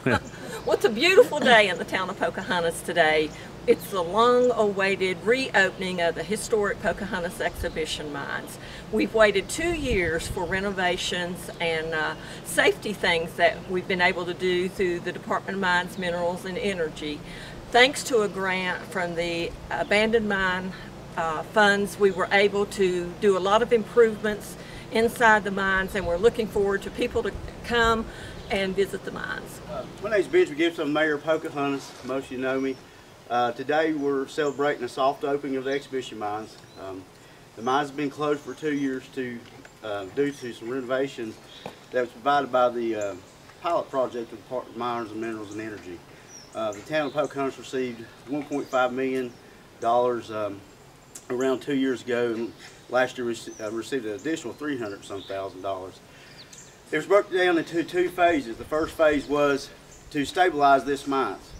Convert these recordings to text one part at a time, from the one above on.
well, a beautiful day in the town of Pocahontas today. It's the long-awaited reopening of the historic Pocahontas exhibition mines. We've waited two years for renovations and uh, safety things that we've been able to do through the Department of Mines, Minerals, and Energy. Thanks to a grant from the Abandoned Mine uh, funds, we were able to do a lot of improvements inside the mines and we're looking forward to people to come and visit the mines. Uh, my name is Benjamin Gibson, Mayor of Pocahontas. Most of you know me. Uh, today we're celebrating a soft opening of the exhibition mines. Um, the mines have been closed for two years to, uh, due to some renovations that was provided by the uh, pilot project of the Mines and Minerals and Energy. Uh, the town of Pocahontas received $1.5 million um, around two years ago and last year we uh, received an additional 300 some thousand dollars. It was broken down into two phases. The first phase was to stabilize this mines.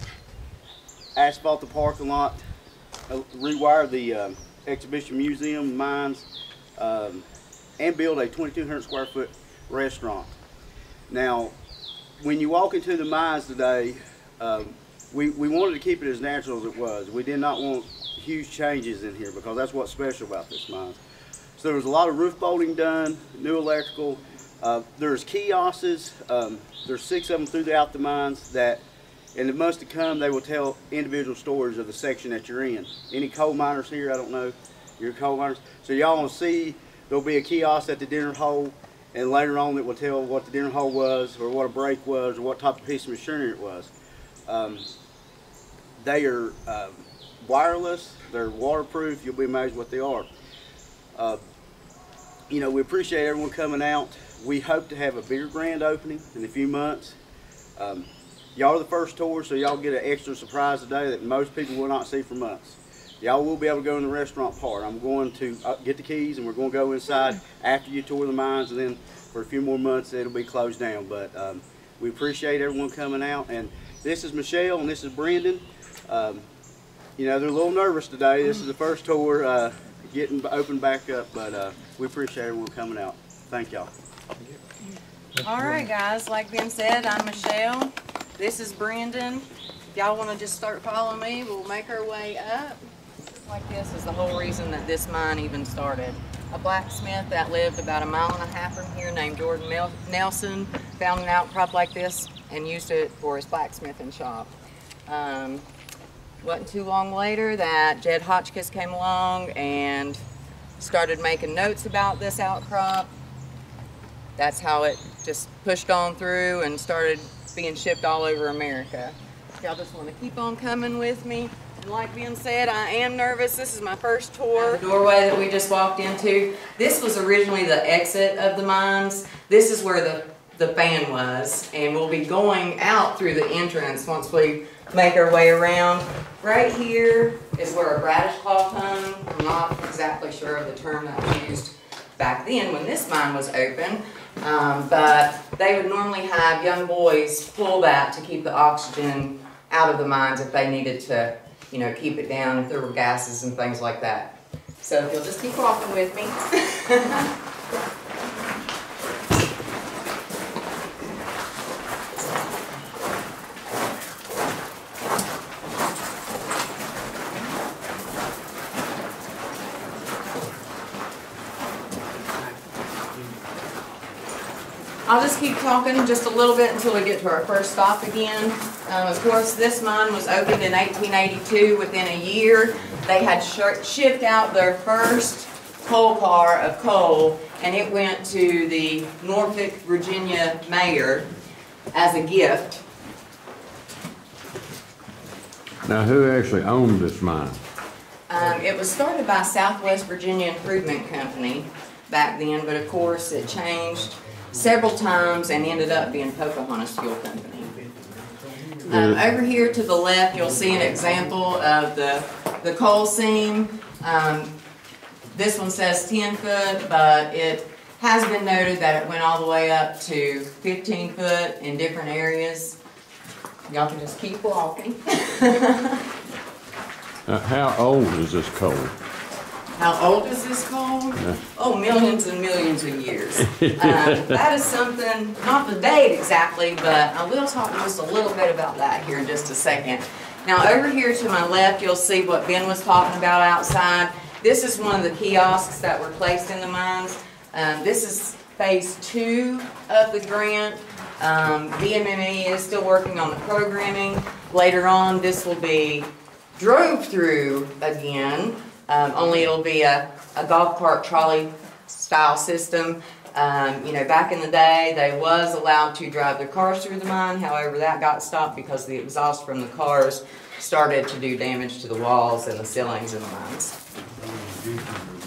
Asphalt the parking lot, uh, rewire the um, exhibition museum mines, um, and build a 2,200 square foot restaurant. Now, when you walk into the mines today, um, we, we wanted to keep it as natural as it was. We did not want huge changes in here because that's what's special about this mine. So there was a lot of roof bolting done, new electrical, uh, there's kiosks, um, there's six of them throughout the mines that in the months to come they will tell individual stories of the section that you're in. Any coal miners here, I don't know, you're coal miners. So y'all will see there'll be a kiosk at the dinner hole and later on it will tell what the dinner hole was or what a break was or what type of piece of machinery it was. Um, they are uh, wireless, they're waterproof, you'll be amazed what they are. Uh, you know, we appreciate everyone coming out we hope to have a bigger grand opening in a few months. Um, y'all are the first tour, so y'all get an extra surprise today that most people will not see for months. Y'all will be able to go in the restaurant part. I'm going to uh, get the keys and we're going to go inside after you tour the mines and then for a few more months it'll be closed down. But um, we appreciate everyone coming out. And this is Michelle and this is Brendan. Um, you know, they're a little nervous today. This is the first tour uh, getting open back up, but uh, we appreciate everyone coming out. Thank y'all. All right, guys, like Ben said, I'm Michelle. This is Brendan. Y'all want to just start following me, we'll make our way up. Like this is the whole reason that this mine even started. A blacksmith that lived about a mile and a half from here named Jordan Nelson found an outcrop like this and used it for his blacksmithing shop. Um, wasn't too long later that Jed Hotchkiss came along and started making notes about this outcrop that's how it just pushed on through and started being shipped all over America. Y'all just want to keep on coming with me. And like Ben said, I am nervous. This is my first tour. The doorway that we just walked into, this was originally the exit of the mines. This is where the, the fan was. And we'll be going out through the entrance once we make our way around. Right here is where a brattice cloth hung. I'm not exactly sure of the term that was used back then when this mine was open. Um, but they would normally have young boys pull that to keep the oxygen out of the mines if they needed to, you know, keep it down if there were gases and things like that. So if you'll just keep walking with me. I'll just keep talking just a little bit until we get to our first stop again. Um, of course, this mine was opened in 1882. Within a year, they had shipped out their first coal car of coal, and it went to the Norfolk, Virginia mayor as a gift. Now, who actually owned this mine? Um, it was started by Southwest Virginia Improvement Company back then, but of course it changed several times and ended up being Pocahontas Fuel Company. Um, over here to the left, you'll see an example of the, the coal seam. Um, this one says 10 foot, but it has been noted that it went all the way up to 15 foot in different areas. Y'all can just keep walking. uh, how old is this coal? How old is this coal? Oh, millions and millions of years. Um, That is something, not the date exactly, but I will talk just a little bit about that here in just a second. Now, over here to my left, you'll see what Ben was talking about outside. This is one of the kiosks that were placed in the mines. Um, This is phase two of the grant. Um, DMME is still working on the programming. Later on, this will be drove through again, um, only it'll be a, a golf cart trolley style system. Um, you know, back in the day, they was allowed to drive their cars through the mine, however, that got stopped because the exhaust from the cars started to do damage to the walls and the ceilings in the mines.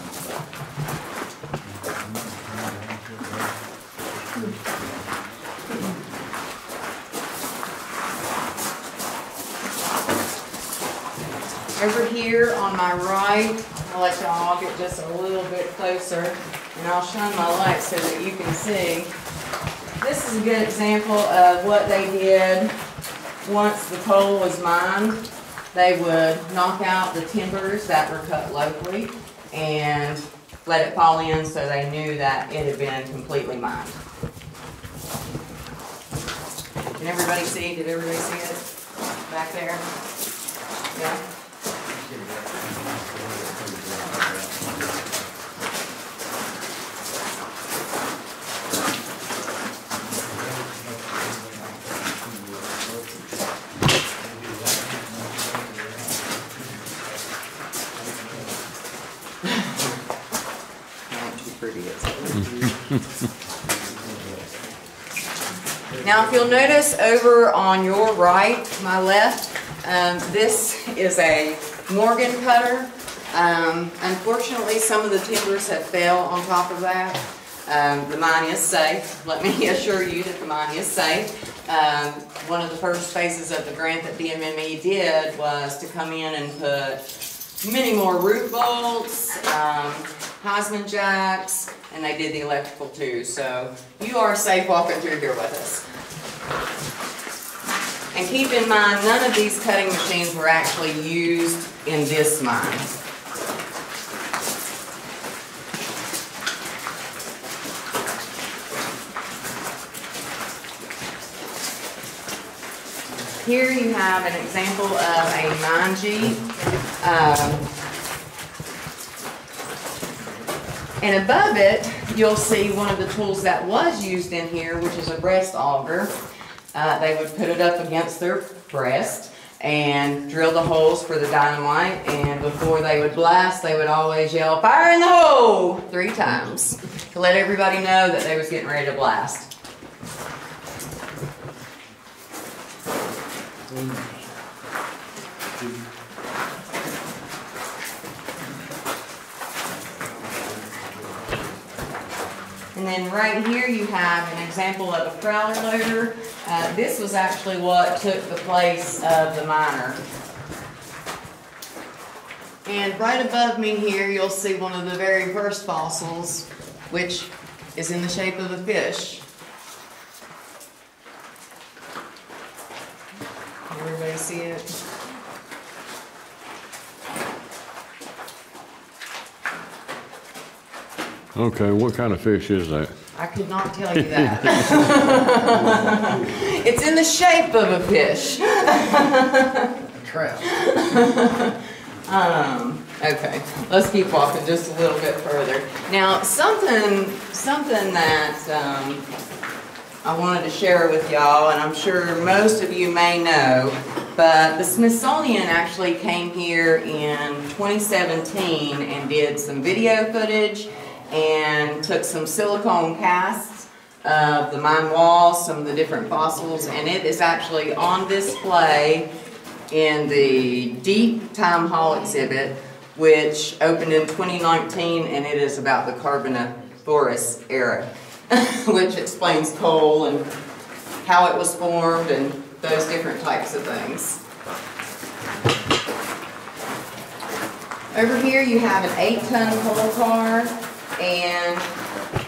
Over here on my right, I'll let y'all get just a little bit closer and I'll shine my light so that you can see. This is a good example of what they did once the coal was mined. They would knock out the timbers that were cut locally and let it fall in so they knew that it had been completely mined. Can everybody see? Did everybody see it back there? Yeah? Not too pretty, is it? Now, if you'll notice over on your right, my left, um, this is a Morgan cutter. Um, unfortunately, some of the timbers have fell on top of that. Um, the mine is safe. Let me assure you that the mine is safe. Um, one of the first phases of the grant that DMME did was to come in and put many more root bolts, um, Heintzmann jacks, and they did the electrical too. So you are safe walking through here with us. And keep in mind, none of these cutting machines were actually used in this mine. Here you have an example of a 9G. Um, And above it, you'll see one of the tools that was used in here, which is a breast auger. Uh, they would put it up against their breast and drill the holes for the dynamite. And before they would blast, they would always yell, fire in the hole, three times to let everybody know that they was getting ready to blast. And then right here you have an example of a prowler loader. Uh, this was actually what took the place of the miner. And right above me here, you'll see one of the very first fossils, which is in the shape of a fish. Everybody see it? Okay, what kind of fish is that? I could not tell you that. It's in the shape of a fish. Trout. Um, okay, let's keep walking just a little bit further. Now, something, something that, um, I wanted to share with y'all, and I'm sure most of you may know, but the Smithsonian actually came here in 2017 and did some video footage and took some silicone casts of the mine walls, some of the different fossils, and it is actually on display in the Deep Time Hall exhibit, which opened in 2019, and it is about the Carboniferous era, which explains coal and how it was formed and those different types of things. Over here, you have an eight-ton coal car, and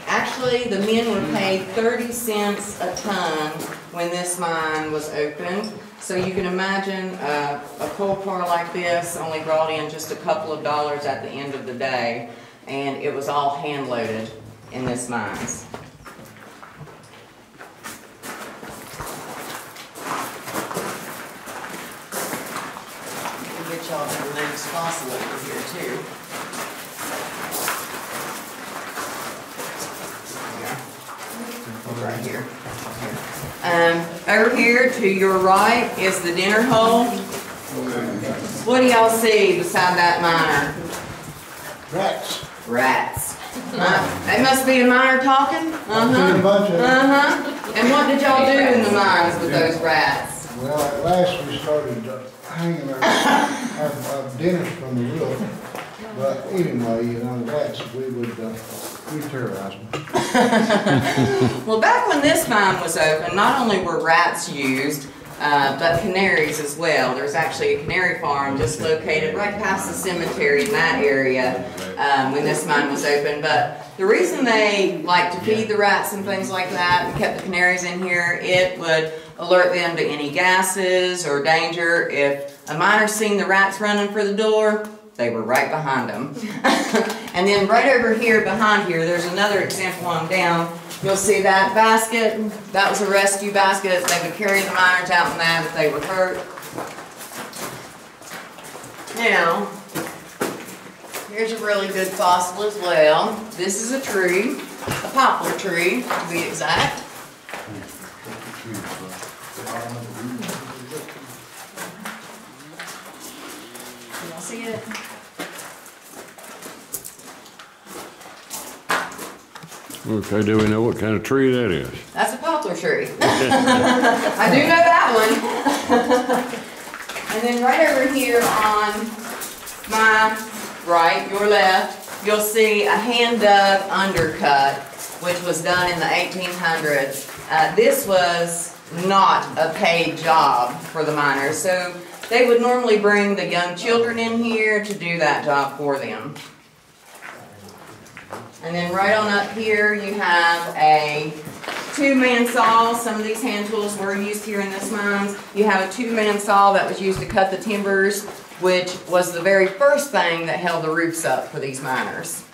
Actually, the men were paid thirty cents a ton when this mine was opened. So you can imagine, uh, a coal car like this only brought in just a couple of dollars at the end of the day. And it was all hand loaded in this mines. Y'all to the next fossil over here too. Right here. Um, over here to your right is the dinner hole. What do y'all see beside that miner? Rats. Rats. Uh, They must be a miner talking? Uh-huh. Uh-huh. And what did y'all do in the mines with those rats? well, at last we started uh, hanging our, our our dinners from the roof. But anyway, you know, rats, we would, uh, we terrorize them. Well, back when this mine was open, not only were rats used, uh, but canaries as well. There's actually a canary farm just located right past the cemetery in that area um, when this mine was open. But the reason they like to feed the rats and things like that and kept the canaries in here, it would alert them to any gases or danger. If a miner seen the rats running for the door, they were right behind them. and then right over here behind here, there's another example on down. You'll see that basket. That was a rescue basket. They would carry the miners out in that if they were hurt. Now, here's a really good fossil as well. This is a tree, a poplar tree to be exact. Y'all see it? Okay, do we know what kind of tree that is? That's a poplar tree. I do know that one. And then right over here on my right, your left, you'll see a hand dug undercut, which was done in the eighteen hundreds. Uh, this was not a paid job for the miners, so they would normally bring the young children in here to do that job for them. And then right on up here, you have a two-man saw. Some of these hand tools were used here in this mine. You have a two-man saw that was used to cut the timbers, which was the very first thing that held the roofs up for these miners.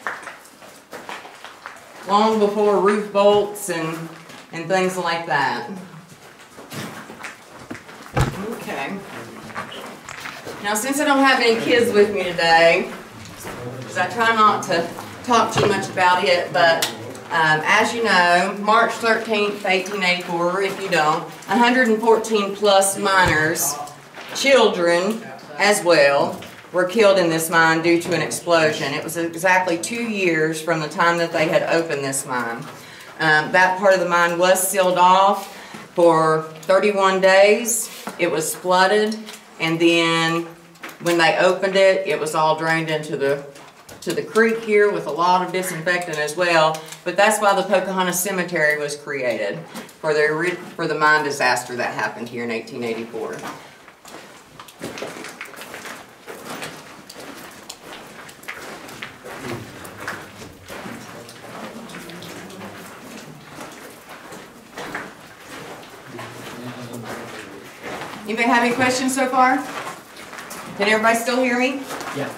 Long before roof bolts and, and things like that. Okay. Now, since I don't have any kids with me today, because I try not to talk too much about it, but um, as you know, March 13th, 1884, if you don't, 114 plus miners, children as well, were killed in this mine due to an explosion. It was exactly two years from the time that they had opened this mine. Um, that part of the mine was sealed off for 31 days. It was flooded, and then when they opened it, it was all drained into the to the creek here with a lot of disinfectant as well. But that's why the Pocahontas Cemetery was created for the for the mine disaster that happened here in 1884. Anybody have any questions so far? Can everybody still hear me? Yeah.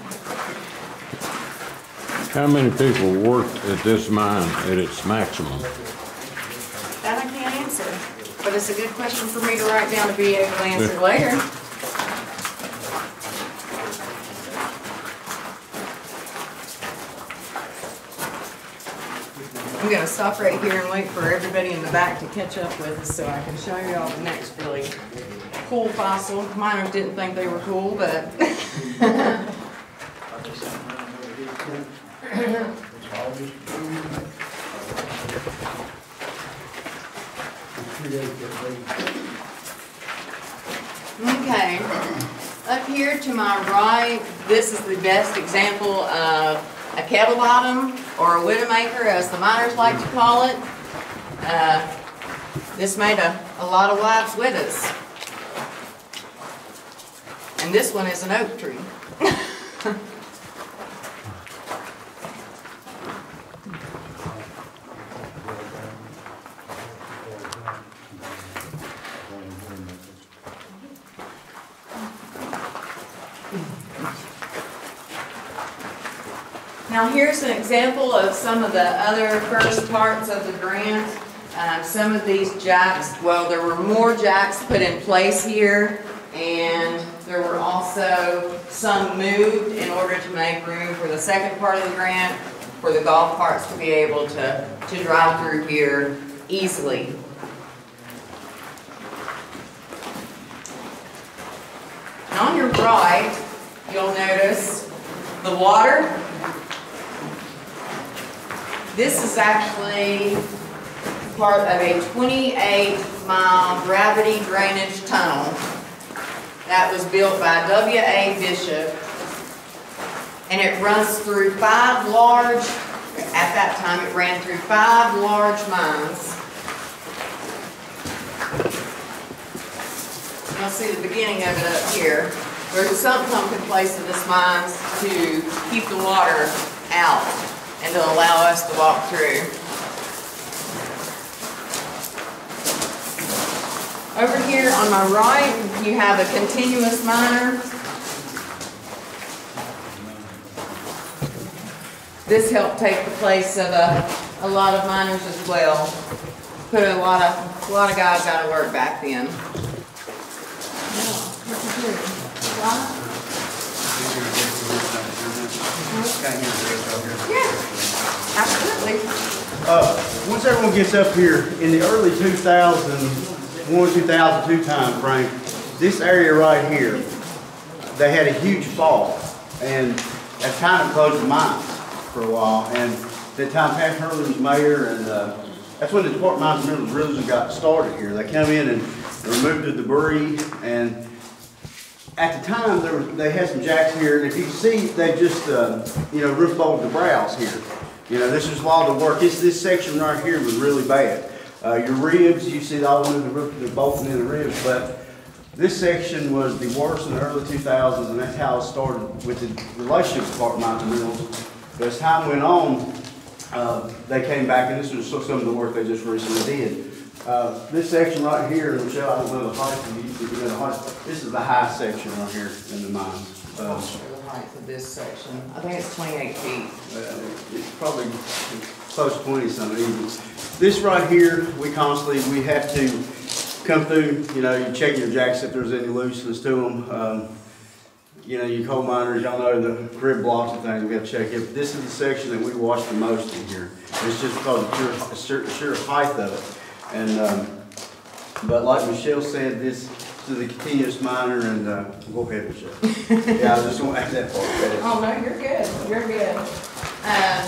How many people worked at this mine at its maximum? That I can't answer, but it's a good question for me to write down to be able to answer later. I'm gonna stop right here and wait for everybody in the back to catch up with us so I can show you all the next really cool fossil. Miners didn't think they were cool, but Okay, up here to my right, this is the best example of a kettle bottom, or a widowmaker, as the miners like to call it. Uh, This made a, a lot of wives with us. And this one is an oak tree. Now here's an example of some of the other first parts of the grant. Um, some of these jacks, well there were more jacks put in place here and there were also some moved in order to make room for the second part of the grant, for the golf carts to be able to, to drive through here easily. And on your right, you'll notice the water. This is actually part of a 28-mile gravity drainage tunnel that was built by W.A. Bishop. And it runs through five large, at that time, it ran through five large mines. You'll see the beginning of it up here. There's a sump pump in place in this mine to keep the water out and to allow us to walk through. Over here on my right, you have a continuous miner. This helped take the place of a, a lot of miners as well. Put a lot of, a lot of guys out of work back then. Yeah, absolutely. Uh, once everyone gets up here, in the early 2001, 2002 time frame, this area right here, they had a huge fall, and that kind of closed the mines for a while. And that time, Pat Hurley was mayor, and uh, that's when the Department of Mines and Minerals really got started here. They come in and removed the debris, and at the time, there was, they had some jacks here, and if you see, they just, uh, you know, roof bolted the brows here. You know, this is a lot of work. This, this section right here was really bad. Uh, your ribs, you see all of the roof, they're bolting in the ribs, but this section was the worst in the early 2000s, and that's how it started with the relationship department of mills. But as time went on, uh, they came back, and this was some of the work they just recently did. Uh, this section right here, Michelle, I don't know the height, you, you know the height, this is the high section right here in the mines. I'll Uh, the height of this section. I think it's 28 feet. well, it's probably close to twenty something. This right here, we constantly, we have to come through, you know, you check your jacks if there's any looseness to them. Um, you know, you coal miners, y'all know the crib blocks and things, we gotta check it. This is the section that we wash the most in here. It's just because of the sheer, sheer, height of it. And, um, but like Michelle said, this is the continuous miner and, uh, go ahead, Michelle. Yeah, I just gonna add that part. Oh, no, you're good, you're good. Um,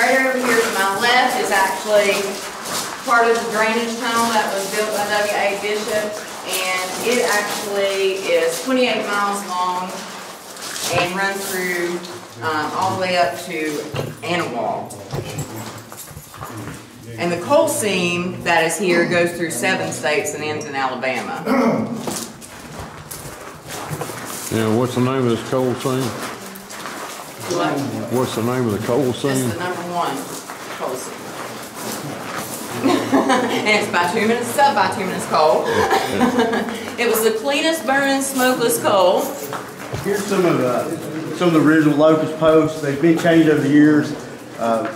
right over here to my left is actually part of the drainage tunnel that was built by W.A. Bishop. And it actually is 28 miles long and runs through, um, all the way up to Anawalt. And the coal seam that is here goes through seven states and ends in Alabama. Yeah, what's the name of this coal seam? What? What's the name of the coal seam? the number one coal seam. And it's bituminous, sub-bituminous coal. It was the cleanest burning smokeless coal. Here's some of the, some of the original locust posts. They've been changed over the years. Uh,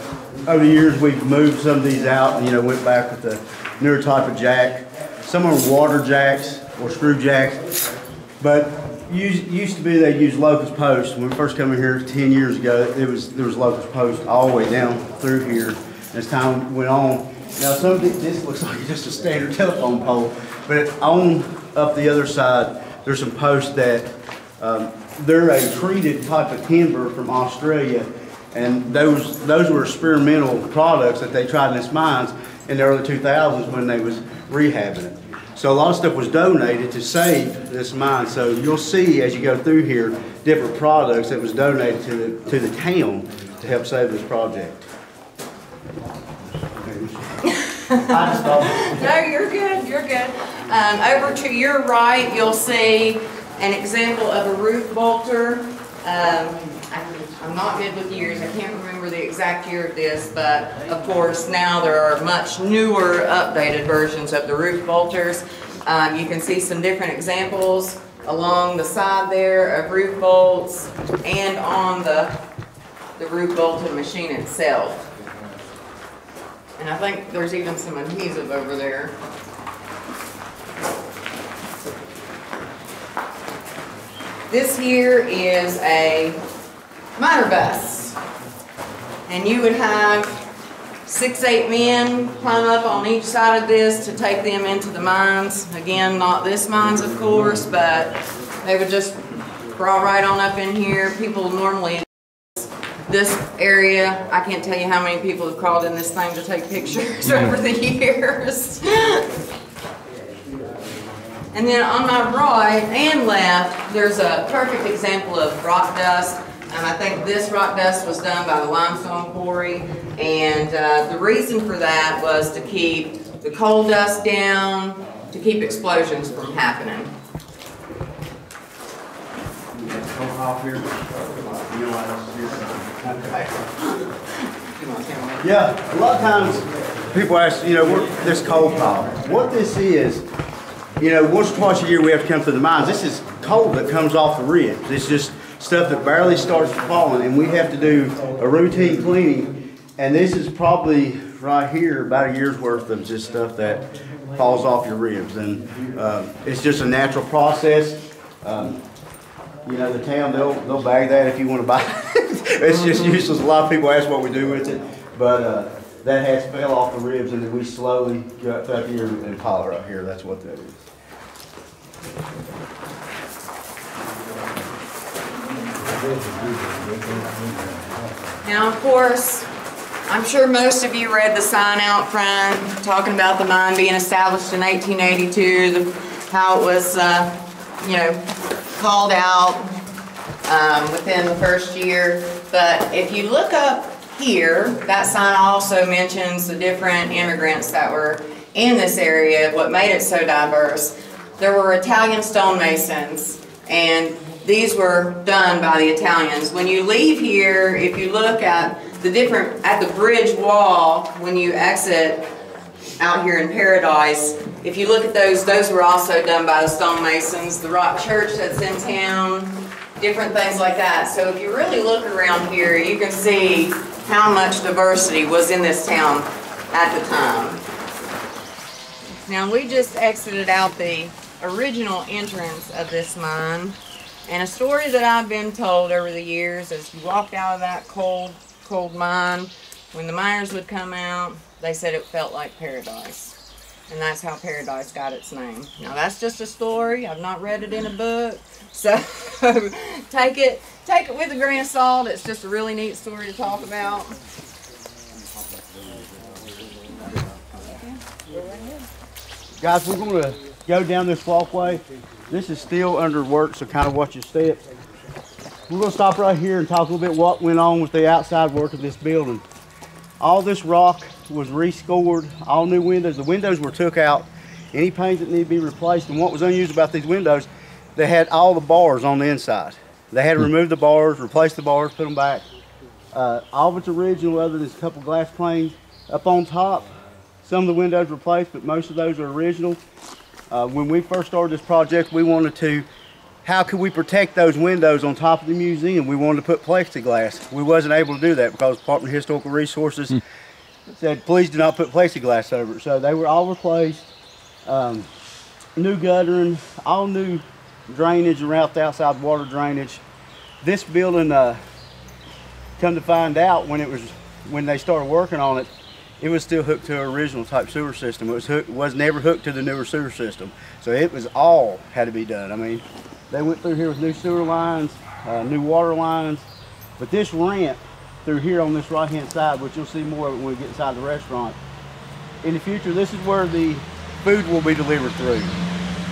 Over the years, we've moved some of these out and, you know, went back with the newer type of jack. Some are water jacks or screw jacks. But used, used to be they used locust posts. When we first came in here ten years ago, it was, there was locust posts all the way down through here. As time went on, now some of this, looks like just a standard telephone pole, but on, up the other side, there's some posts that, um, they're a treated type of timber from Australia. And those, those were experimental products that they tried in its mines in the early two thousands when they was rehabbing it. So a lot of stuff was donated to save this mine. So you'll see as you go through here, different products that was donated to the, to the town to help save this project. No, you're good, you're good. Um, over to your right, you'll see an example of a roof bolter. Um, I'm not good with years, I can't remember the exact year of this, but of course, now there are much newer, updated versions of the roof bolters. Um, you can see some different examples along the side there of roof bolts and on the the roof bolted machine itself. And I think there's even some adhesive over there. This here is a miner bus. And you would have six, eight men climb up on each side of this to take them into the mines. Again, not this mines, of course, but they would just crawl right on up in here. People normally, this area, I can't tell you how many people have crawled in this thing to take pictures over the years. And then on my right and left, there's a perfect example of rock dust. And I think this rock dust was done by the limestone quarry. And uh, the reason for that was to keep the coal dust down, to keep explosions from happening. Yeah, a lot of times people ask, you know, what this coal pile. What this is, you know, once or twice a year we have to come through the mines. This is coal that comes off the ribs. It's just stuff that barely starts falling, and we have to do a routine cleaning. And this is probably right here about a year's worth of just stuff that falls off your ribs, and um, it's just a natural process. Um, you know, the town, they'll, they'll bag that if you wanna buy it. It's just useless. A lot of people ask what we do with it, but, uh, that has fell off the ribs and then we slowly go up here and pile it up here. That's what that is. Now, of course, I'm sure most of you read the sign out front talking about the mine being established in 1882, the, how it was, uh, you know, called out um, within the first year. But if you look up here, that sign also mentions the different immigrants that were in this area, what made it so diverse. There were Italian stonemasons, and these were done by the Italians. When you leave here, if you look at the different, at the bridge wall, when you exit out here in Paradise, if you look at those, those were also done by the stonemasons. The rock church that's in town, different things like that. So if you really look around here, you can see how much diversity was in this town at the time. Now, we just exited out the original entrance of this mine. And a story that I've been told over the years is you walked out of that cold, cold mine, when the miners would come out, they said it felt like paradise. And that's how paradise got its name. Now that's just a story. I've not read it in a book. So take it take it with a grain of salt. It's just a really neat story to talk about. Guys, we're gonna go down this walkway. This is still under work, so kind of watch your steps. We're gonna stop right here and talk a little bit what went on with the outside work of this building. All this rock was rescored, all new windows. The windows were took out. Any panes that need to be replaced, and what was unusual about these windows, they had all the bars on the inside. They had to remove the bars, replace the bars, put them back. Uh, all of it's original, other than a couple glass planes up on top. Some of the windows replaced, but most of those are original. Uh, when we first started this project, we wanted to, how could we protect those windows on top of the museum? We wanted to put plexiglass. We wasn't able to do that because Department of Historical Resources said, please do not put plexiglass over it. So they were all replaced. Um, new guttering, all new drainage around the outside water drainage. This building, uh, come to find out when it was, when they started working on it, it was still hooked to an original type sewer system. It was hooked, was never hooked to the newer sewer system. So it was all had to be done. I mean, they went through here with new sewer lines, uh, new water lines, but this ramp through here on this right hand side, which you'll see more of it when we get inside the restaurant. In the future, this is where the food will be delivered through.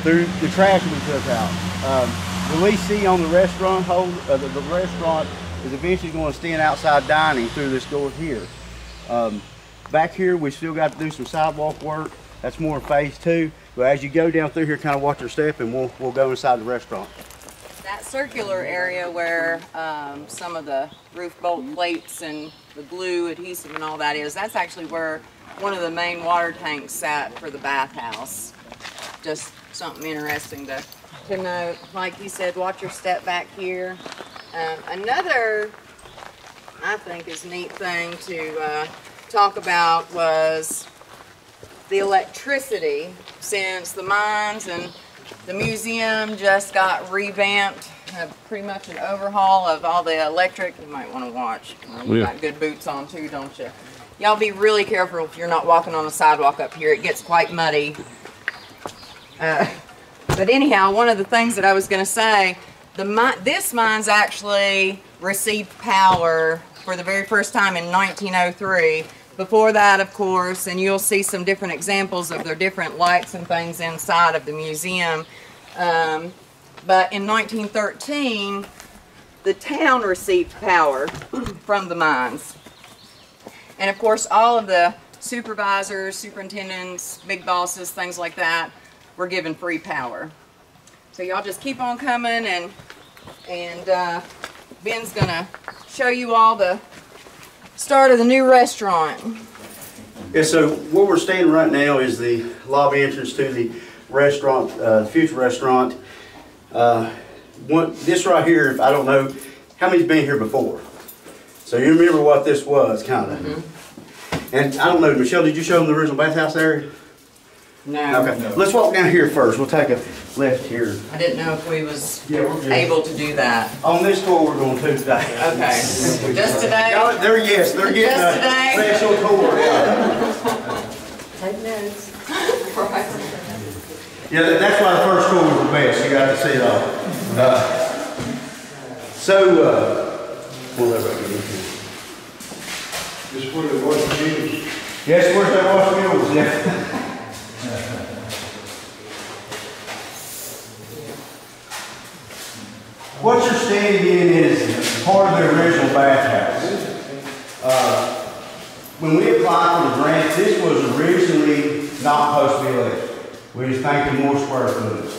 Through the trash be took out. Um, the leasee on the restaurant hold, uh, the, the restaurant is eventually going to stand outside dining through this door here. Um, back here, we still got to do some sidewalk work. That's more phase two. But as you go down through here, kind of watch your step, and we'll we'll go inside the restaurant. That circular area where um, some of the roof bolt plates and the glue adhesive and all that is, that's actually where one of the main water tanks sat for the bathhouse. Just something interesting to, to note. Like you said, watch your step back here. Um, another I think is neat thing to uh, talk about was the electricity since the mines and the museum just got revamped. Have pretty much an overhaul of all the electric. You might want to watch. You Yeah. got good boots on too, don't you? Y'all be really careful if you're not walking on the sidewalk up here. It gets quite muddy. Uh, but anyhow, one of the things that I was going to say, the this mine's actually received power for the very first time in 1903. Before that, of course, and you'll see some different examples of their different lights and things inside of the museum. Um, but in 1913, the town received power from the mines. And of course, all of the supervisors, superintendents, big bosses, things like that, were given free power. So y'all just keep on coming and, and uh, Ben's gonna show you all the start of the new restaurant. Yeah, so where we're standing right now is the lobby entrance to the restaurant, uh, future restaurant. Uh, one, this right here, I don't know, how many's been here before? So you remember what this was, kind of? And I don't know, Michelle, did you show them the original bathhouse area? No. Okay, let's walk down here first. We'll take a left here. I didn't know if we was Yeah, able to do that. On this tour, we're going to today. Okay, just today? Y'all, They're, yes, they're getting Just a today? special tour. yeah. Take notes. Yeah, that's why the first tour was the best, you got to see it all. Uh, So, uh, pull that back in here. Just put it what it is. Yes, where's that wash mules, yeah. What you're standing in is part of the original bathhouse. Uh, When we applied for the grant, this was originally not supposed to be electric. We was thinking more square footage.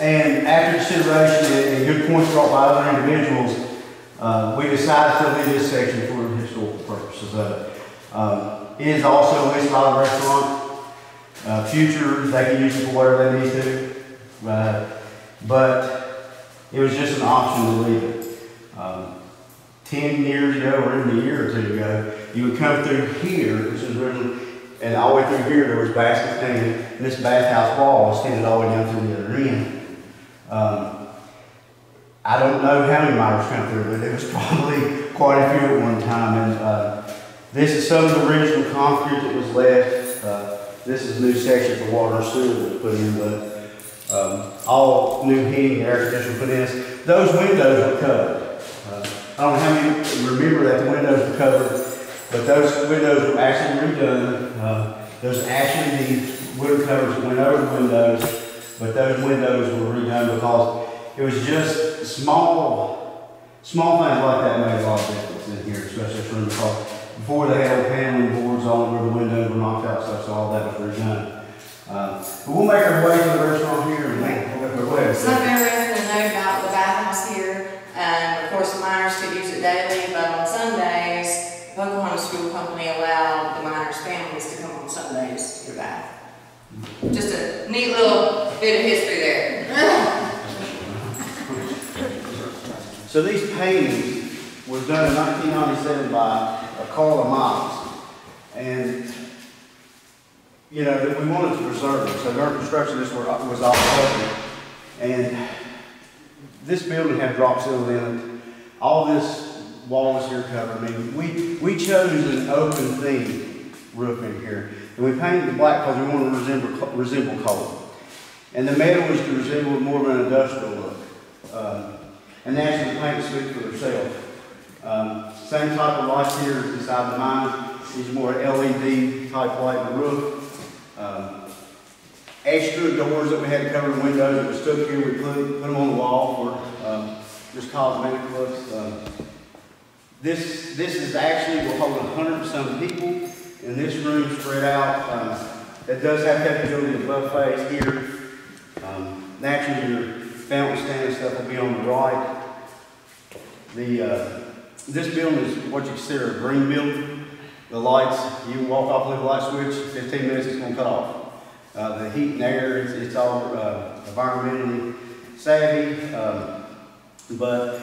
And after consideration and good points brought by other individuals, uh, we decided to leave this section for historical purposes. Uh, um, It is also a the restaurant. Uh, Future, they can use it for whatever they need to. Uh, But it was just an option to leave it. Um, Ten years ago, or even a year or two ago, you would come through here, this is originally, and all the way through here, there was baskets hanging, and this bathhouse wall extended all the way down through the other end. Um, I don't know how many miners come through, but it was probably quite a few at one time. And uh, this is some of the original concrete that was left. Uh, this is a new section for water and sewer put in, but um, all new heating and air conditioning put in. Those windows were covered. Uh, I don't know how many remember that the windows were covered, but those windows were actually redone. Uh, those actually the wood covers that went over the windows, but those windows were redone because it was just small, small things like that made a lot of difference in here, especially this the because before they had paneling boards on where the windows were knocked out, stuff, so all that was redone. Uh, but we'll make our way to the restaurant here and we'll make our way. Something interesting to note about the bathhouse here, and of course the miners could use it daily, but on Sundays, the Pocahontas Fuel Company allowed the miners' families to come on Sundays to get a bath. Just a neat little bit of history there. So these paintings were done in 1997 by uh, Carla Miles. And, you know, that we wanted to preserve it. So during construction, this was all covered. And this building had drop ceiling in it. All this wall is here covered. I mean, we, we chose an open theme roof in here. And we painted the black because we wanted to resemble, resemble coal. And the metal was to resemble more of an industrial look. Um, and naturally, the paint speaks for themselves. Um, same type of light here inside the mine. These more LED type light in the roof. Um, extra doors that we had to cover the windows that was stuck here, we put, put them on the wall for, um, just cosmetic looks. Um, This, this is actually, we're holding 100 some people in this room spread out. Um, That does have capability of buffets here. Um, Naturally, your fountain stand and stuff will be on the right. The, uh, this building is what you consider a green building. The lights, you walk off, a light switch, fifteen minutes, it's gonna cut off. Uh, the heat and air, it's, it's all, uh, environmentally savvy, um, but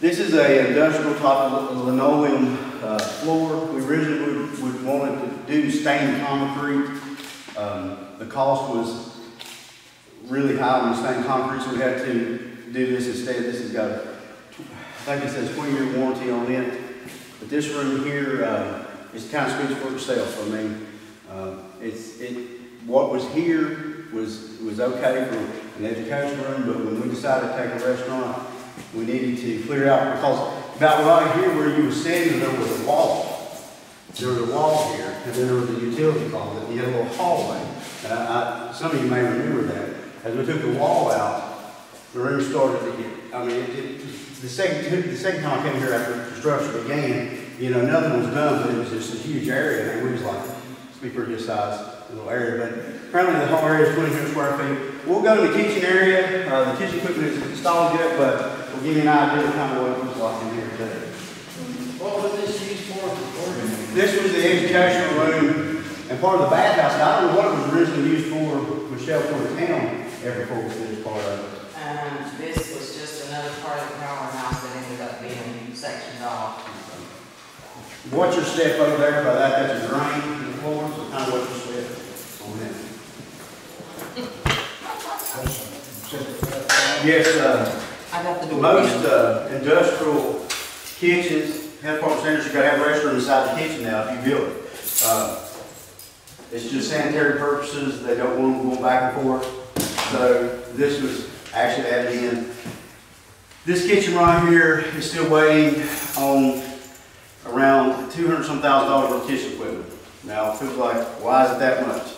This is a industrial type of linoleum uh, floor. We originally would, would wanted to do stained concrete. Um, The cost was really high on the stained concrete, so we had to do this instead. This has got, I think it says twenty-year warranty on it. But this room here, uh, is kind of speaks for itself. I mean, uh, it's, it, what was here was, was okay for an education room, but when we decided to take a restaurant, we needed to clear out, because about right here where you were standing, there was a wall. There was a wall here, and then there was a utility closet, and you had a little hallway. I, I, some of you may remember that. As we took the wall out, the room started to get, I mean, it, it, the second, the second time I came here after construction began, you know, nothing was done, but it was just a huge area, and we was like, speak for this size, little area, but apparently the whole area is twenty-two square feet. We'll go to the kitchen area, uh, the kitchen equipment is installed yet, but we'll give you an idea of kind of what it looks like in here today. What was this used for? This was the educational room and part of the bathhouse. I don't know what it was originally used for, Michelle, for the town ever before we finished part of it. Um, this was just another part of the powerhouse that ended up being sectioned off. What's your step over there by that? That's a drain in the floor, so kind of what's your step on that? Yes, uh, I got the door. most, uh, industrial kitchens, health department standards, you gotta have a restroom inside the kitchen now if you build it. Uh, It's just sanitary purposes, they don't want them going back and forth, so this was actually added in. This kitchen right here is still waiting on around two hundred some thousand dollars worth of kitchen equipment. Now, it feels like, why is it that much?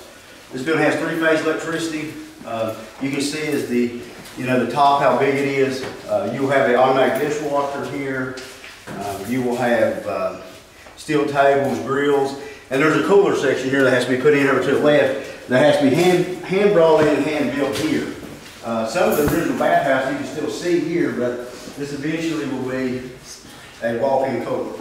This building has three-phase electricity. Uh, You can see is the, you know, the top, how big it is. Uh, You'll have an automatic dishwasher here. Uh, You will have uh, steel tables, grills, and there's a cooler section here that has to be put in over to the left that has to be hand, hand brought in and hand built here. Uh, Some of the original bathhouse you can still see here, but this eventually will be a walk-in cooler.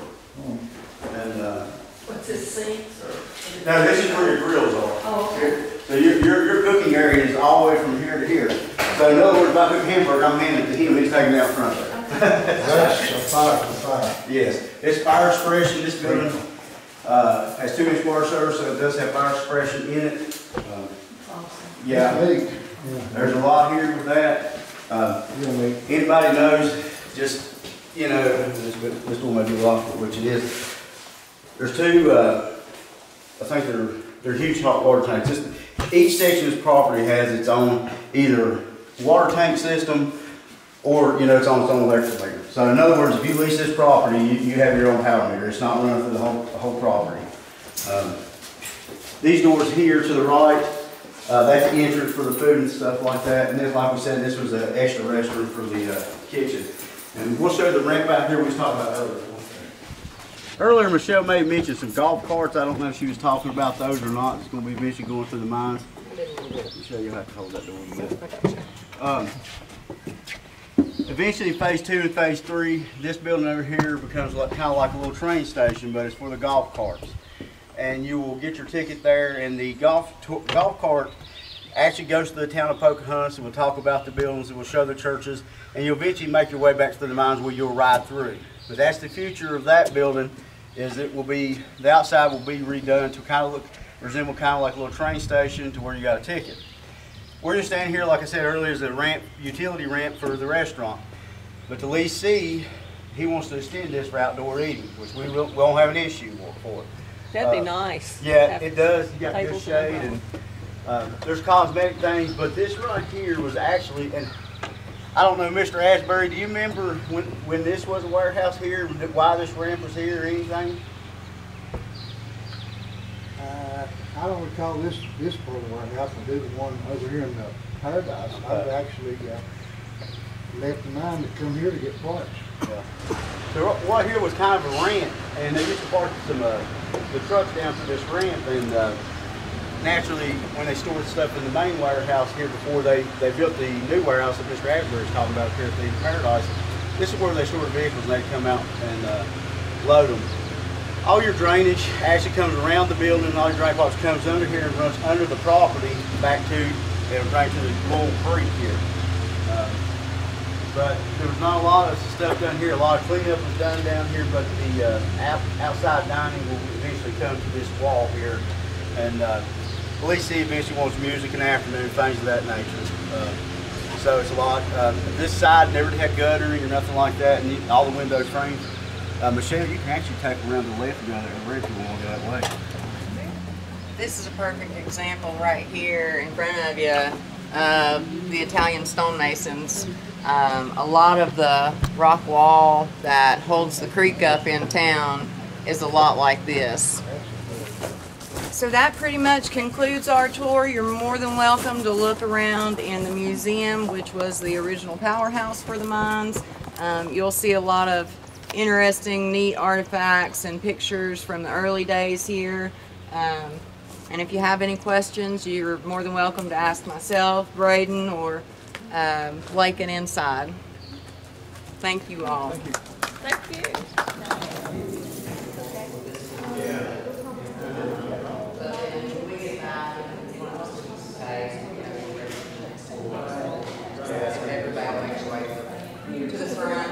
And, uh, What's this, sinks or? no, this is where your grills are. Oh, okay. So your, your, your cooking area is all the way from here to here. So in other words, if I cook hamburger, I'm handing it to him, he's taking it out front there. That's a fire for fire. Yes, it's fire suppression, this building, uh, has two inch water service, so it does have fire suppression in it. Um, Yeah, Leak, there's a lot here with that. Uh, anybody knows, just, you know, this, this one may be locked, which it is. There's two, uh, I think they're, they're huge hot water tanks. This- Each section of this property has its own either water tank system or, you know, it's on its own electric meter. So in other words, if you lease this property, you, you have your own power meter. It's not running through the whole, the whole property. Um, These doors here to the right, uh, that's the entrance for the food and stuff like that. And then, like we said, this was an extra restroom for the, uh, kitchen. And we'll show the ramp out here we talking about earlier. Earlier, Michelle may have mentioned some golf carts. I don't know if she was talking about those or not. It's gonna be eventually going through the mines. Michelle, you'll have to hold that door a bit. Um, Eventually, phase two and phase three, this building over here becomes like, kind of like a little train station, but it's for the golf carts. And you will get your ticket there, and the golf, golf cart actually goes to the town of Pocahontas, and will talk about the buildings, and will show the churches, and you'll eventually make your way back to the mines where you'll ride through. But that's the future of that building, is it will be, the outside will be redone to kind of look, resemble kind of like a little train station to where you got a ticket. We're just standing here, like I said earlier, is a ramp, utility ramp for the restaurant. But the leasee, he wants to extend this for outdoor eating, which we won't have an issue for. That'd be Uh, nice. Yeah, it does, you got good shade and- uh, there's cosmetic things, but this right here was actually, and I don't know, Mr. Asbury, do you remember when, when this was a warehouse here, why this ramp was here or anything? Uh, I don't recall this, this part of the warehouse, I do the one over here in the Paradise. I've actually, uh, left mine to come here to get parts. So right- right here was kind of a ramp, and they used to park some, uh, the trucks down to this ramp, and, uh, naturally, when they stored stuff in the main warehouse here before they, they built the new warehouse that Mr. Asbury's talking about here at the Paradise, this is where they stored vehicles, and they come out and, uh, load them. All your drainage actually comes around the building, and all your drain pipes comes under here and runs under the property back to, it'll drain to the Bull Creek here. Uh, but there was not a lot of stuff done here. A lot of cleanup was done down here, but the uh, out, outside dining will eventually come to this wall here. And uh, Lisa eventually wants music in the afternoon, things of that nature. Uh, so it's a lot. Uh, this side never had guttering or nothing like that, and you- all the window frames. Uh, Michelle, you can actually take around the left and go there, or if you want to go that way. This is a perfect example right here in front of you of the Italian stonemasons. Um, a lot of the rock wall that holds the creek up in town is a lot like this. So that pretty much concludes our tour. You're more than welcome to look around in the museum, which was the original powerhouse for the mines. Um, you'll see a lot of interesting, neat artifacts and pictures from the early days here. Um, and if you have any questions, you're more than welcome to ask myself, Braden, or um, Blake Inside. Thank you all. Thank you. To the front.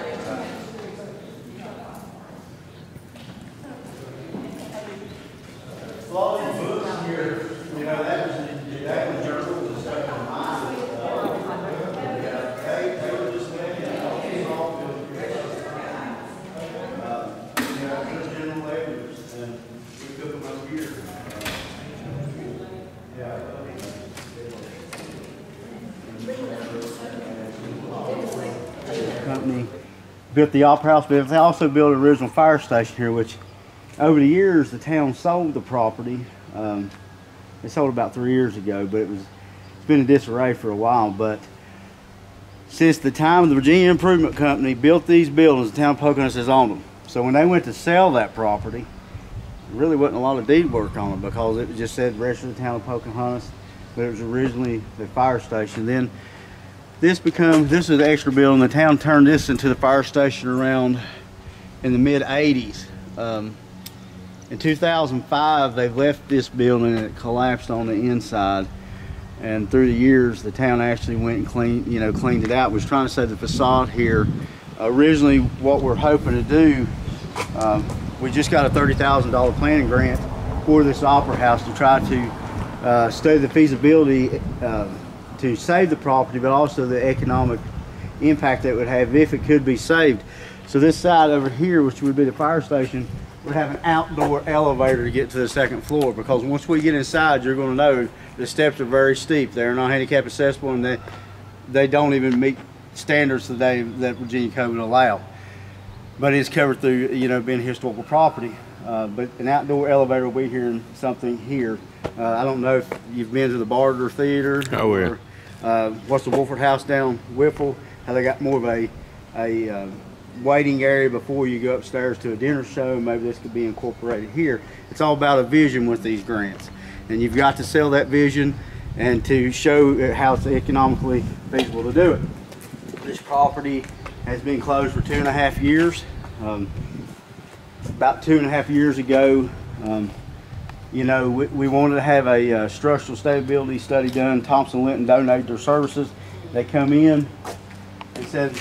A lot of these books here, you know, that was, that was journals and stuff from mine. They, they were just making it all these all Uh, You know, just general ledgers, and we took them over here. Yeah. Company built the Opera House, but they also built an original fire station here, which over the years, the town sold the property. Um, they sold about three years ago, but it was it's been in disarray for a while. But since the time the Virginia Improvement Company built these buildings, the town of Pocahontas has owned them. So when they went to sell that property, there really wasn't a lot of deed work on it because it just said rest of the town of Pocahontas, but it was originally the fire station. Then this become this is the extra building. The town turned this into the fire station around in the mid 80s. Um, in 2005, they've left this building and it collapsed on the inside. And through the years, the town actually went and cleaned, you know, cleaned it out. Was trying to save the facade here. Originally, what we're hoping to do, um, we just got a $30,000 planning grant for this opera house to try to uh, study the feasibility uh, to save the property, but also the economic impact that would have if it could be saved. So this side over here, which would be the fire station, would have an outdoor elevator to get to the second floor because once we get inside, you're going to know the steps are very steep. They're not handicap accessible and they, they don't even meet standards today that Virginia code would allow. But it's covered through, you know, being historical property. Uh, but an outdoor elevator will be here and something here. Uh, I don't know if you've been to the Barter Theater. Oh, yeah. Uh, what's the Wolford House down Whipple? How they got more of a, a uh, waiting area before you go upstairs to a dinner show. Maybe this could be incorporated here. It's all about a vision with these grants. And you've got to sell that vision and to show how it's economically feasible to do it. This property has been closed for two and a half years. Um, about two and a half years ago, um, you know, we, we wanted to have a uh, structural stability study done. Thompson Litton donated their services. They come in and said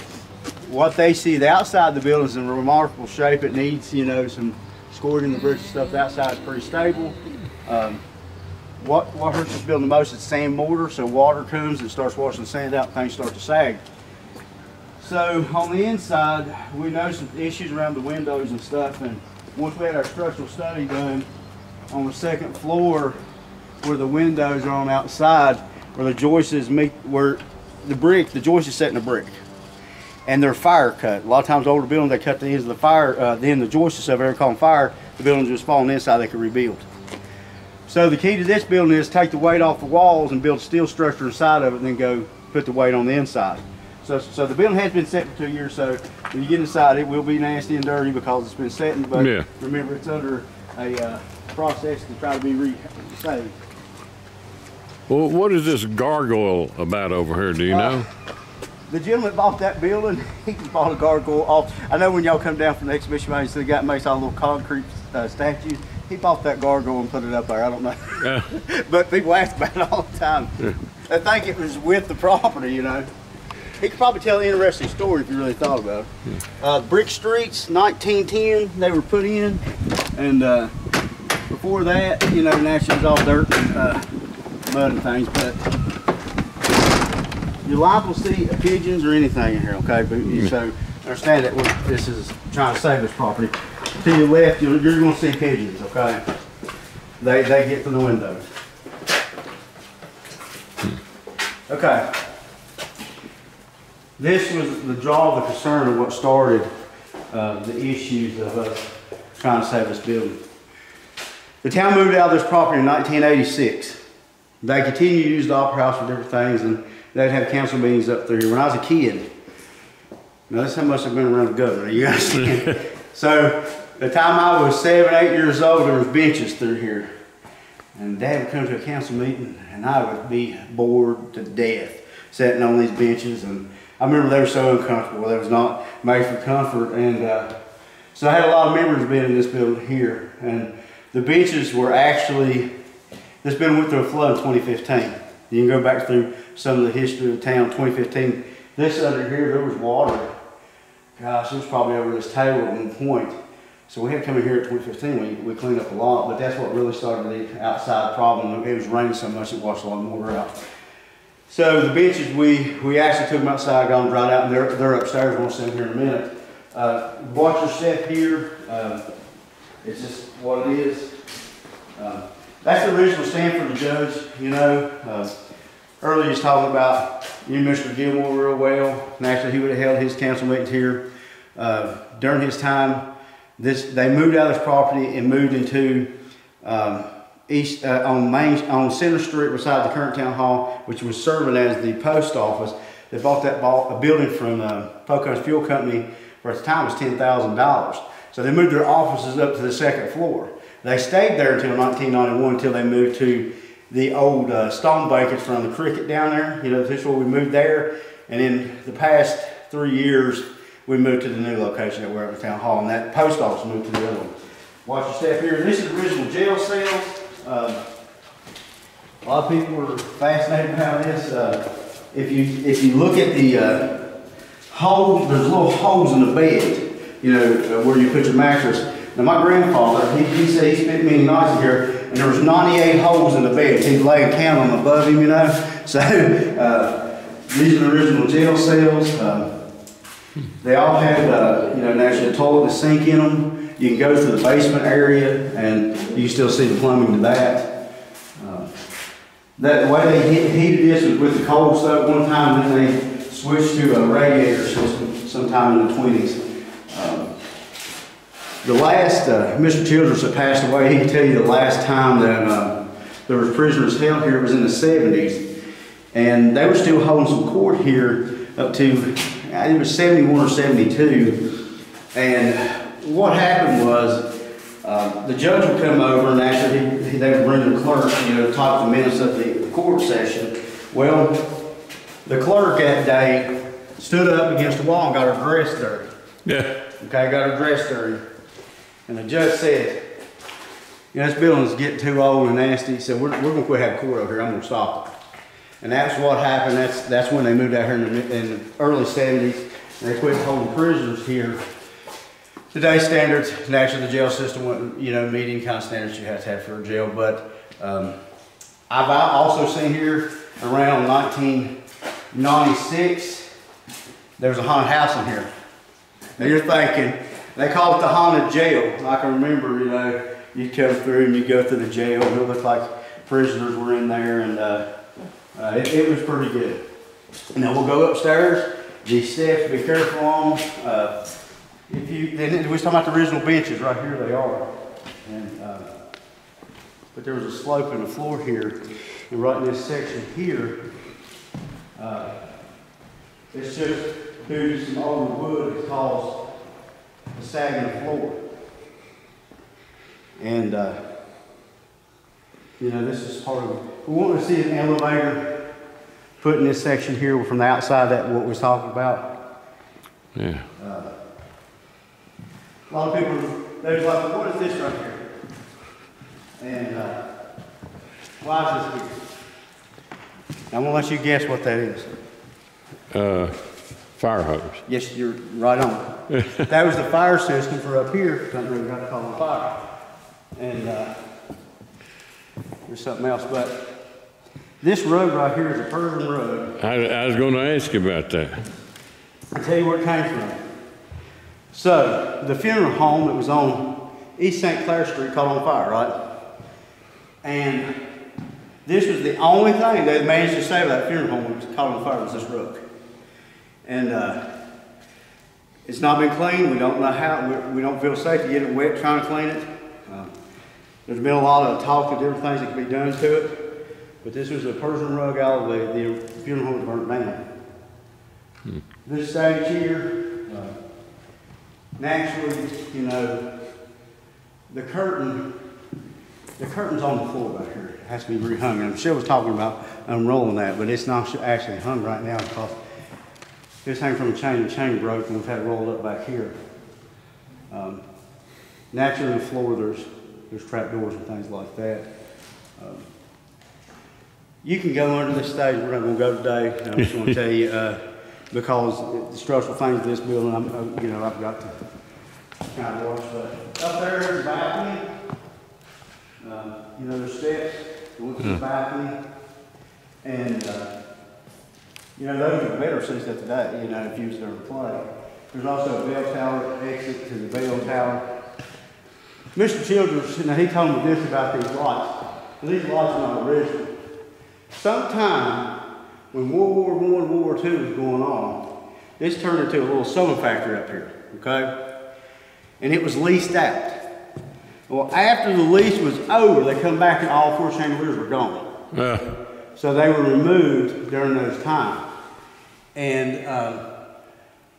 what they see, the outside of the building is in remarkable shape. It needs, you know, some scored in the bricks and stuff. The outside is pretty stable. Um, what, what hurts this building the most is sand mortar. So water comes and starts washing the sand out, things start to sag. So on the inside, we noticed some issues around the windows and stuff. And once we had our structural study done, on the second floor, where the windows are on outside, where the joists meet, where the brick, the joist is set in the brick, and they're fire cut. A lot of times, older buildings they cut the ends of the fire, uh, the end of the joists stuff. Ever caught on fire, the building just fall on the inside. They can rebuild. So the key to this building is take the weight off the walls and build steel structure inside of it, and then go put the weight on the inside. So, so the building has been set for two years. So when you get inside, it will be nasty and dirty because it's been setting. But Yeah. remember, it's under a uh, process to try to be re- saved. Well, what is this gargoyle about over here? Do you know? The gentleman that bought that building, he bought a gargoyle off. I know when y'all come down from the exhibition, man, so the guy makes all little concrete uh, statues. He bought that gargoyle and put it up there. I don't know. Yeah. but people ask about it all the time. They think it was with the property, you know. he could probably tell an interesting story if you really thought about it. Uh, brick streets, 1910, they were put in, and uh, before that, you know, naturally it was all dirt and uh, mud and things, but you're liable to see pigeons or anything in here, okay? But you so understand that we're, this is trying to save this property. To your left, you're, you're going to see pigeons, okay? They they get from the windows. Okay. This was the draw of the concern of what started uh, the issues of us trying to save this building. The town moved out of this property in 1986. They continued to use the Opera House for different things, and they'd have council meetings up there. When I was a kid, now that's how much I've been around the governor, you understand? so, the time I was seven, eight years old, there was benches through here. And Dad would come to a council meeting, and I would be bored to death sitting on these benches. And I remember they were so uncomfortable. They was not made for comfort. And uh, so I had a lot of memories being in this building here. And the benches were actually, this building went through a flood in 2015. You can go back through some of the history of the town. 2015, this under here, there was water. Gosh, it was probably over this table at one point. So we had to come in here at 2015, we, we cleaned up a lot, but that's what really started the outside problem. It was raining so much, it washed a lot of water out. So the benches, we, we actually took them outside, got them dried out, and they're, they're upstairs, we'll see them here in a minute. Uh, watch your step here, uh, it's just what it is. Uh, That's the original for the judge, you know. Uh, Earlier he's talking about, you knew Mr. Gilmore real well, and actually he would have held his council meetings here. Uh, During his time, this, they moved out of this property and moved into, um, east, uh, on Main, on Center Street beside the current town hall, which was serving as the post office. They bought that a building from, uh, Pocahontas Fuel Company, for at the time was ten thousand dollars. So they moved their offices up to the second floor. They stayed there until nineteen ninety-one, until they moved to the old, uh, stone bank from the cricket down there. You know, this is where we moved there. And in the past three years, we moved to the new location that we're at the town hall, and that post office moved to the other one. Watch your step here. This is the original jail cell. Um, a lot of people were fascinated by this. Uh, if you if you look at the uh, holes, there's little holes in the bed, you know, uh, where you put your mattress. Now, my grandfather, he, he said he spent many nights in here, and there was 98 holes in the bed. He laid a on above him, you know. So uh, these are the original jail cells. Uh, they all had, uh, you know, naturally a toilet to sink in them. You can go through the basement area, and you still see the plumbing to that. Uh, that way they heated this was with the coal stove one time, and then they switched to a radiator system sometime in the 20s. The last, uh, Mr. Childress that passed away, he can tell you the last time that uh, there was prisoners held here was in the 70s. And they were still holding some court here up to, I think it was 71 or 72. And what happened was, uh, the judge would come over and actually he, they would bring the clerk, you know, talk the minutes of the court session. Well, the clerk that day stood up against the wall and got her dress dirty. Yeah. Okay, got her dress dirty. And the judge said, you know, this building's getting too old and nasty. He said, we're, we're gonna quit having court over here. I'm gonna stop it. And that's what happened. That's, that's when they moved out here in the, in the early seventies. And they quit holding prisoners here. Today's standards, naturally the jail system wouldn't, you know, meet any kind of standards you have to have for a jail. But, um, I've also seen here around nineteen ninety-six, there was a haunted house in here. Now you're thinking, they call it the haunted jail. I can remember, you know, you come through and you go through the jail and it looked like prisoners were in there and, uh, uh, it, it was pretty good. Now we'll go upstairs, these steps, be careful on, uh, if you, we was talking about the original benches, right here they are. And, uh, but there was a slope in the floor here, and right in this section here, uh, it's just due to some older wood, it caused a sagging floor. And, uh, you know, this is part of, we want to see an elevator put in this section here from the outside, that what we're talking about. Yeah. A lot of people, they're like, what is this right here? And, uh, why is this here? I'm gonna let you guess what that is. Uh, Fire hose. Yes, you're right on. That was the fire system for up here, couldn't really got to call it fire. And, uh, there's something else, but this rug right here is a Persian rug. I, I was gonna ask you about that. I'll tell you where it came from. So, the funeral home that was on East St. Clair Street caught on fire, right? And this was the only thing they managed to save that funeral home was caught on fire was this rug. And uh, it's not been cleaned. We don't know how. We, we don't feel safe to get it wet trying to clean it. Uh, there's been a lot of talk of different things that can be done to it. But this was a Persian rug out of the, the funeral home that burnt down. This stage here, uh, naturally, you know, the curtain, the curtain's on the floor back here. It has to be rehung. And Michelle was talking about unrolling that, but it's not actually hung right now because this hang from a chain, the chain broke and we've had it rolled up back here. Um, naturally, in the floor, there's, there's trap doors and things like that. Um, you can go under this stage, we're not gonna go today, I'm just gonna tell you, uh, because the structural things of this building, I'm, uh, you know, I've got to kind of watch, but up there is the balcony. Um, you know, there's steps, going to the balcony, and, uh, you know, those are better that today, you know, if you was there to play. There's also a bell tower exit to the bell tower. Mr. Childers, you know, he told me this about these lots. These lots are not original. Sometime when World War One, World War Two was going on, this turned into a little sewing factory up here, okay? And it was leased out. Well, after the lease was over, they come back and all four chandeliers were gone. Uh, So they were removed during those times. And uh,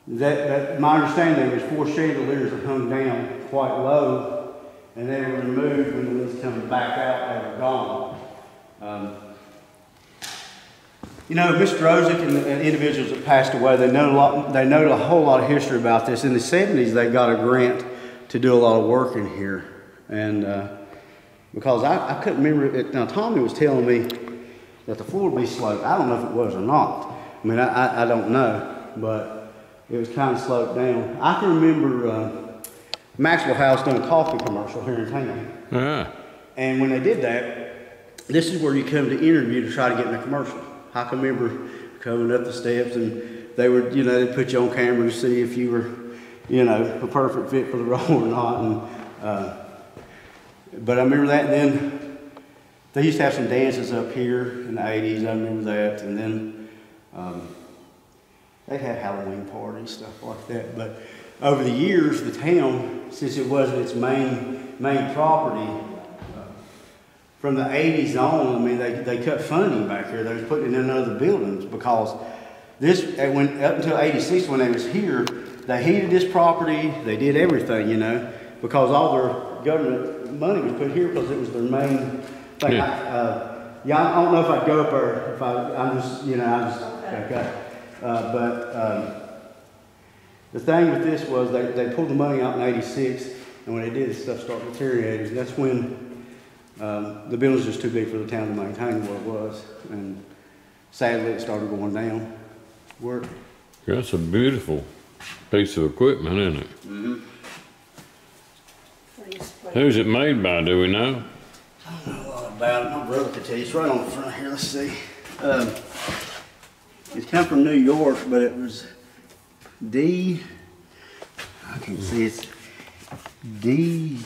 that, that, my understanding there was four chandeliers that hung down quite low, and they were removed when the lease come back out, they were gone. Um, you know, Mr. Rosick and the individuals that passed away, they know a lot, they know a whole lot of history about this. In the seventies, they got a grant to do a lot of work in here. And, uh, because I, I couldn't remember it, now Tommy was telling me that the floor would be sloped. I don't know if it was or not. I mean, I, I, don't know, but it was kind of sloped down. I can remember, uh, Maxwell House doing a coffee commercial here in town. ah, And when they did that, this is where you come to interview to try to get in the commercial. I can remember coming up the steps and they would, you know, they'd put you on camera to see if you were, you know, a perfect fit for the role or not. And, uh, but I remember that. And then they used to have some dances up here in the 80s. I remember that. And then um, they had Halloween parties, stuff like that. But over the years, the town, since it wasn't its main main property, from the 80s on, I mean, they, they cut funding back here. They was putting it in other buildings because this, it went up until 86 when they was here, they heated this property, they did everything, you know, because all their government money was put here because it was their main thing. Yeah. I, uh, yeah, I don't know if I'd go up there, if I, I'm just, you know, I'm just, okay. Uh, but, um, the thing with this was they, they pulled the money out in 86, and when they did, this stuff started deteriorating. That's when um, the building's just too big for the town to maintain what it was, and sadly, it started going down. Work. that's a beautiful piece of equipment, isn't it? Who's it made by, do we know? I don't know a lot about it. My brother could tell you. It's right on the front here. Let's see. Um, it's come from New York, but it was D. I can't see. It's D.